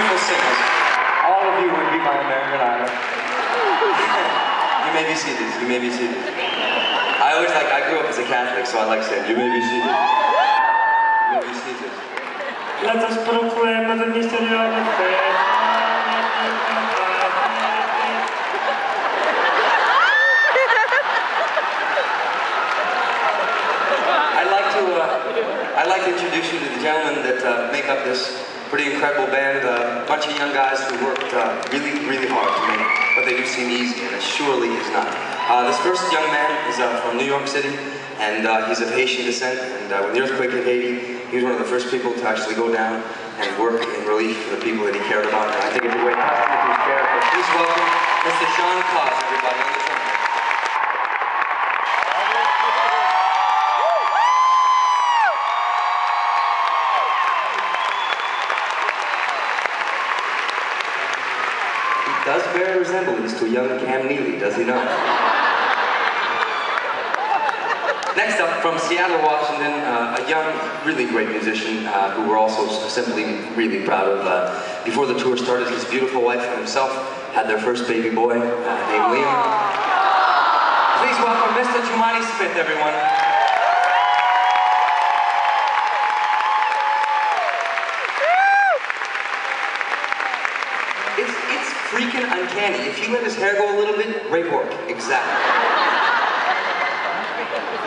beautiful singers. All of you would be my American Idol. you may be seated. You may be seated. I always like. I grew up as a Catholic, so I like saying, "You may be seated." You may be seated. Let us proclaim the mystery of the faith. I'd like to. Uh, I'd like to introduce you to the gentlemen that uh, make up this pretty incredible band. A bunch of young guys who worked uh, really, really hard to make what they do seem easy, and it surely is not. Uh, this first young man is uh, from New York City, and uh, he's of Haitian descent. And uh, when the earthquake hit Haiti, he was one of the first people to actually go down and work in relief for the people that he cared about. And I think it's a great testament to his character. Please welcome Mr. Sean Claus, everybody, does bear a resemblance to young Cam Neely, does he not? Next up, from Seattle, Washington, uh, a young, really great musician uh, who we're also simply really proud of. Uh, before the tour started, his beautiful wife and himself had their first baby boy uh, named Liam. Please welcome Mr. Jumaane Smith, everyone. It's, it's If you let his hair go a little bit, Ray Bourque, exactly.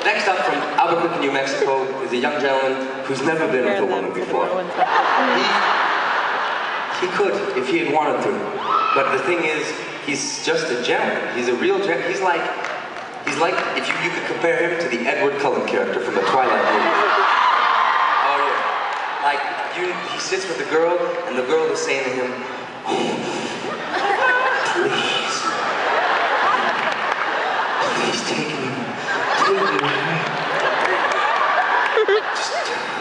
Next up from Albuquerque, New Mexico, is a young gentleman who's never been with a woman before. He, he could if he had wanted to. But the thing is, he's just a gentleman. He's a real gentleman. He's like, he's like, if you, you could compare him to the Edward Cullen character from the Twilight movies. Oh yeah. Like, you, he sits with the girl, and the girl is saying to him, please take me, take me away. Just,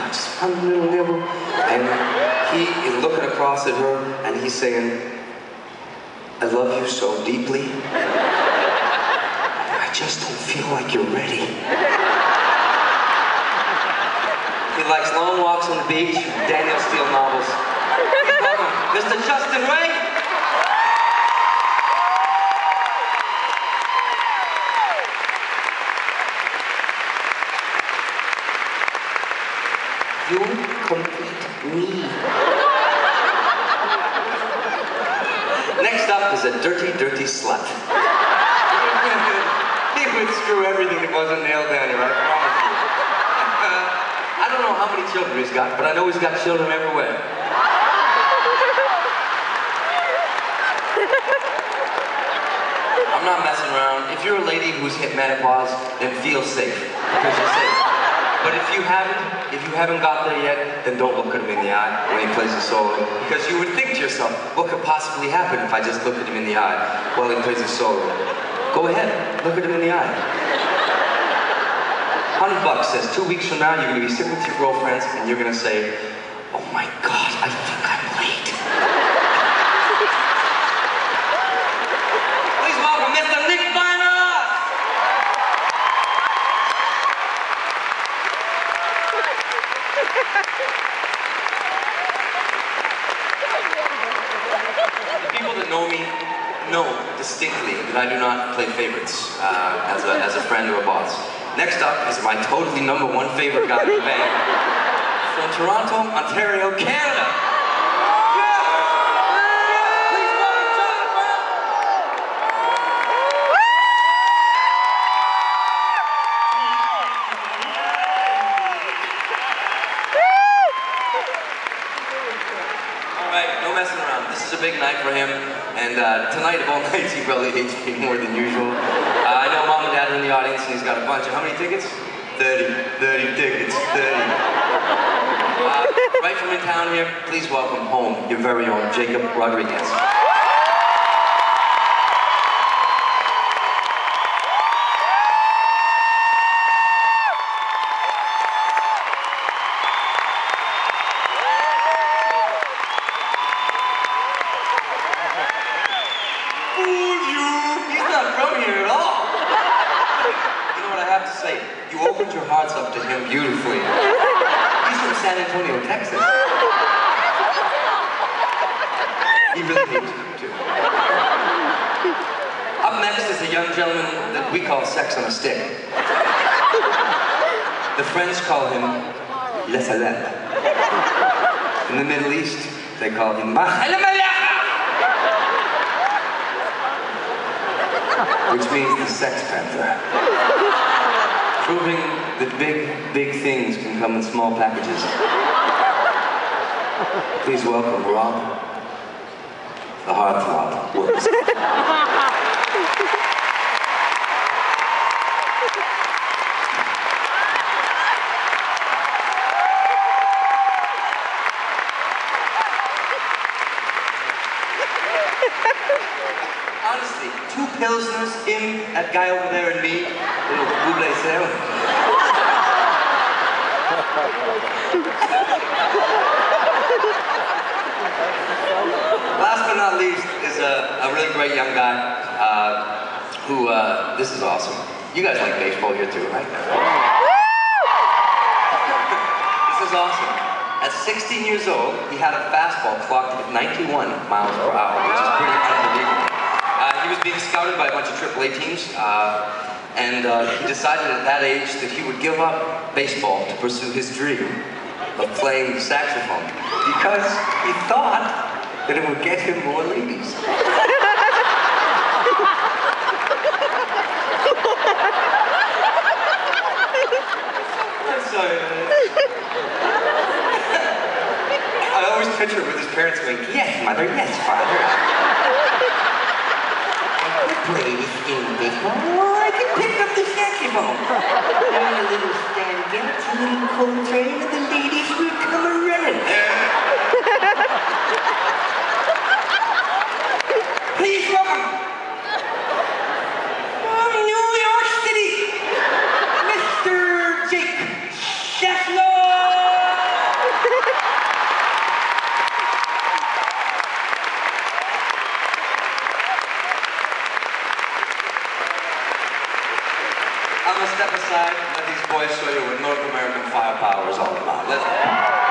just one little nibble. And he is looking across at her, and he's saying, I love you so deeply. I just don't feel like you're ready. He likes long walks on the beach, Danielle Steel novels. Mr. Justin Ray. You complete me. Next up is dirty, dirty slut. he would screw everything that wasn't nailed down here, I promise you. I don't know how many children he's got, but I know he's got children everywhere. I'm not messing around. If you're a lady who's hit menopause, then feel safe because you're safe. But if you haven't, if you haven't got there yet, then don't look him in the eye when he plays a solo. Because you would think to yourself, could possibly happen if I just look at him in the eye while he plays his solo? Go ahead, look at him in the eye. Hundred bucks says two weeks from now you're gonna be sitting with your girlfriends and you're gonna say, "Oh my God, I think I'm late." Please welcome Mr. Nick Viner. The people that know me know distinctly that I do not play favorites uh, as, a, as a friend or a boss. Next up is my totally number one favorite guy in the band. From Toronto, Ontario, Canada. Messing around. This is a big night for him, and uh, tonight of all nights, he probably hates me more than usual. Uh, I know mom and dad are in the audience, and he's got a bunch of, how many tickets? 30, 30 tickets, 30. Uh, right from in town here, please welcome home your very own Jacob Rodriguez. Opened your hearts up to him beautifully. He's from San Antonio, Texas. He really hates me too. Up next is a young gentleman that we call Sex on a Stick. The French call him Le Salep. In the Middle East, they call him Mahal which means the Sex Panther. Proving that big, big things can come in small packages. Please welcome Rob, the heartthrob. Whoops. Honestly, two pilsners, him, that guy over there, and me, little buble. Last but not least is a, a really great young guy uh, who, uh, this is awesome. You guys like baseball here too, right? this is awesome. At 16 years old, he had a fastball clocked at 91 miles per hour, which is pretty unbelievable. Uh, he was being scouted by a bunch of AAA teams, uh, and uh, he decided at that age that he would give up baseball to pursue his dream of playing the saxophone because he thought that it would get him more ladies. I'm. I always picture him with his parents going, yes, mother, yes, father. I could play this game baseball, or I can pick up the saxophone. Down a little stand dance, a little Coltrane, and the ladies will come a running. Please welcome from New York City, Mr. Jake Saslow. And let these boys show you what North American firepower is all about. Let's